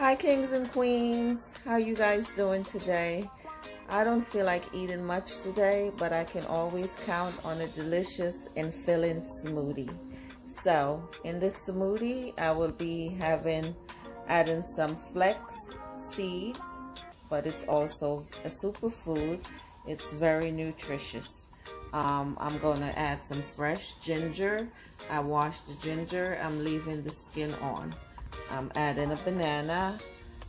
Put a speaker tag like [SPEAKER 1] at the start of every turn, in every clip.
[SPEAKER 1] Hi kings and queens, how you guys doing today? I don't feel like eating much today, but I can always count on a delicious and filling smoothie. So, in this smoothie, I will be having adding some flax seeds, but it's also a superfood. It's very nutritious. Um, I'm going to add some fresh ginger. I washed the ginger. I'm leaving the skin on. I'm adding a banana.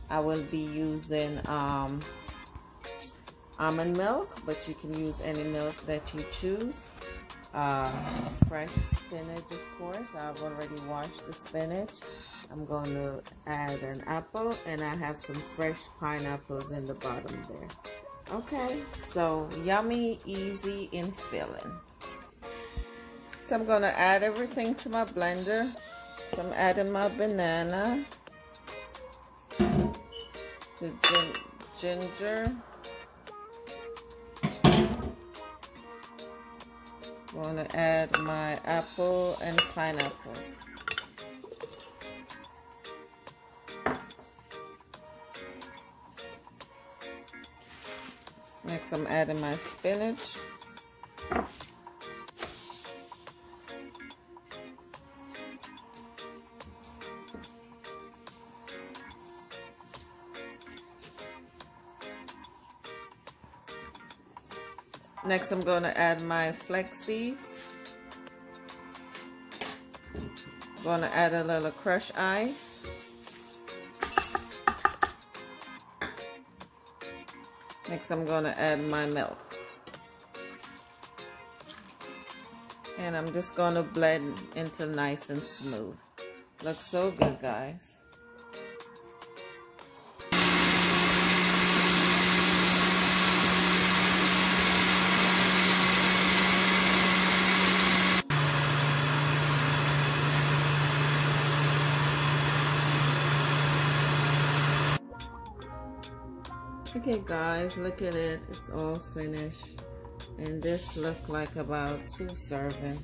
[SPEAKER 1] I will be using um, almond milk, but you can use any milk that you choose. Uh, fresh spinach, of course. I've already washed the spinach. I'm going to add an apple, and I have some fresh pineapples in the bottom there. Okay, so yummy, easy, and filling. So I'm going to add everything to my blender. So I'm adding my banana, the gin ginger, I'm going to add my apple and pineapple. Next I'm adding my spinach. Next, I'm going to add my flax seeds. I'm going to add a little crushed ice. Next, I'm going to add my milk. And I'm just going to blend into nice and smooth. Looks so good, guys. Okay guys, look at it. It's all finished. And this looked like about two servings.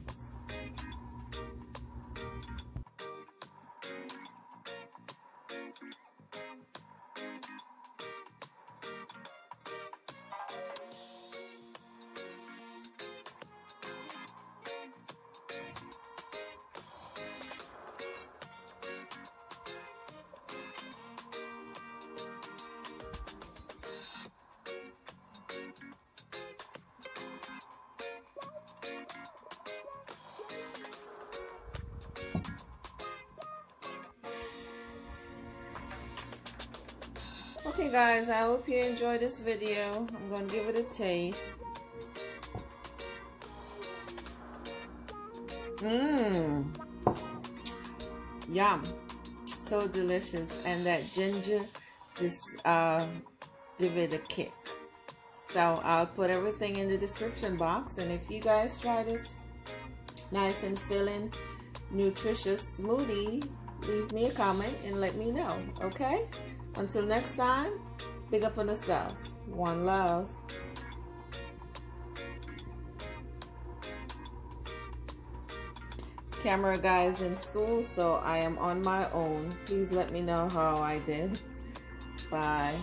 [SPEAKER 1] Okay guys, I hope you enjoyed this video. I'm to give it a taste. Mmm. Yum. So delicious. And that ginger just uh, give it a kick. So I'll put everything in the description box. And if you guys try this nice and filling, nutritious smoothie, leave me a comment and let me know. Okay? Until next time, big up on yourself. One love. Camera guys in school, so I am on my own. Please let me know how I did. Bye.